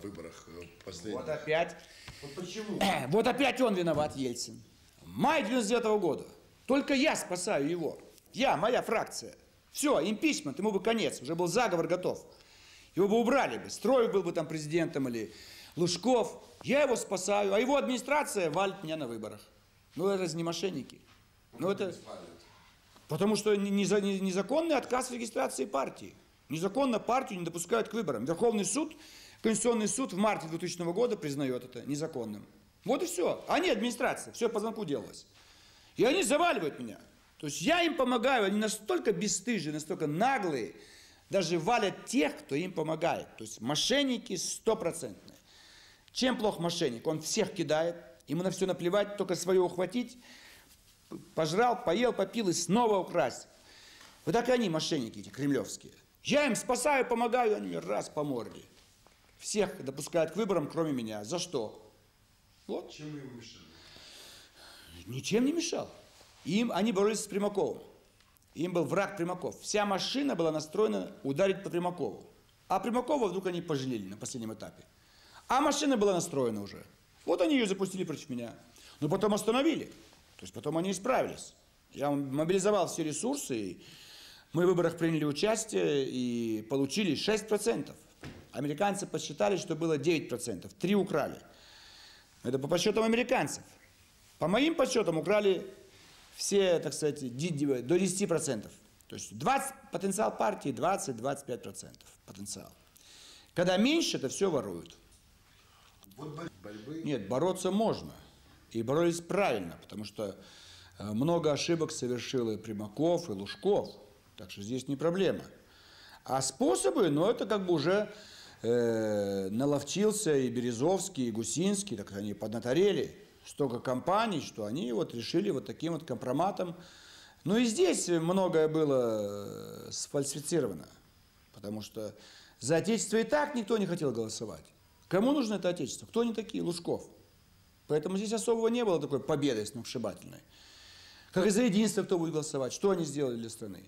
в выборах э, последних. Вот опять. Вот почему? Вот опять он виноват, Ельцин. Май 99 года. Только я спасаю его. Я, моя фракция. Все, импичмент, ему бы конец. Уже был заговор готов. Его бы убрали бы. Строев был бы там президентом или Лужков. Я его спасаю, а его администрация валит меня на выборах. Ну это же не мошенники. Ну это... Потому что не- не за- не- незаконный отказ в регистрации партии. Незаконно партию не допускают к выборам. Верховный суд, Конституционный суд в марте 2000 года признает это незаконным. Вот и все. Они администрация, все по звонку делалось. И они заваливают меня. То есть я им помогаю, они настолько бесстыжие, настолько наглые, даже валят тех, кто им помогает. То есть мошенники стопроцентные. Чем плох мошенник? Он всех кидает, ему на все наплевать, только свое ухватить, пожрал, поел, попил и снова украсть. Вот так и они, мошенники эти кремлевские. Я им спасаю, помогаю, они мне раз по морде. Всех допускают к выборам, кроме меня. За что? Вот. Чем ему мешали? Ничем не мешал. Им, они боролись с Примаковым. Им был враг Примаков. Вся машина была настроена ударить по Примакову. А Примакова вдруг они пожалели на последнем этапе. А машина была настроена уже. Вот они ее запустили против меня. Но потом остановили. То есть потом они исправились. Я мобилизовал все ресурсы. И мы в выборах приняли участие и получили 6%. Американцы посчитали, что было 9%. Три украли. Это по подсчетам американцев. По моим подсчетам украли все, так сказать, до 10%. То есть 20, потенциал партии 20-25% потенциал. Когда меньше, это все воруют. Борьбы. Нет, бороться можно. И боролись правильно, потому что э, много ошибок совершил и Примаков, и Лужков. Так что здесь не проблема. А способы, ну это как бы уже э, наловчился и Березовский, и Гусинский, так они поднаторели. Столько компаний, что они вот решили вот таким вот компроматом. Ну и здесь многое было э, сфальсифицировано. Потому что за Отечество и так никто не хотел голосовать. Кому нужно это Отечество? Кто они такие? Лужков. Поэтому здесь особого не было такой победы сногсшибательной. Как и за единство кто будет голосовать. Что они сделали для страны?